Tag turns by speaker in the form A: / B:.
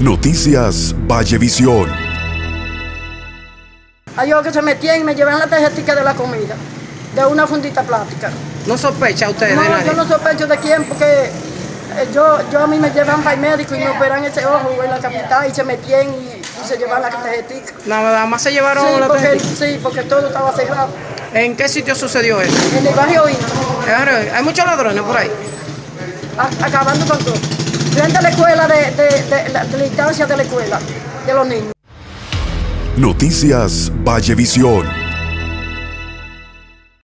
A: Noticias Vallevisión.
B: Hay que se metían y me llevan la tarjetita de la comida, de una fundita plástica.
C: ¿No sospecha usted
B: no,
C: de nadie?
B: yo no sospecho de quién, porque eh, yo, yo a mí me llevan para el médico y me operan ese ojo en la capital y se metían y, y se llevan la tarjetita.
C: Nada más se llevaron
B: Sí
C: la
B: porque,
C: tarjetita.
B: sí, porque todo estaba cerrado.
C: ¿En qué sitio sucedió eso?
B: En el barrio Inca,
C: Hay muchos ladrones por ahí.
B: a- acabando con todo. Frente a la escuela, de, de, la instancia de la escuela, de los niños.
A: Noticias Vallevisión.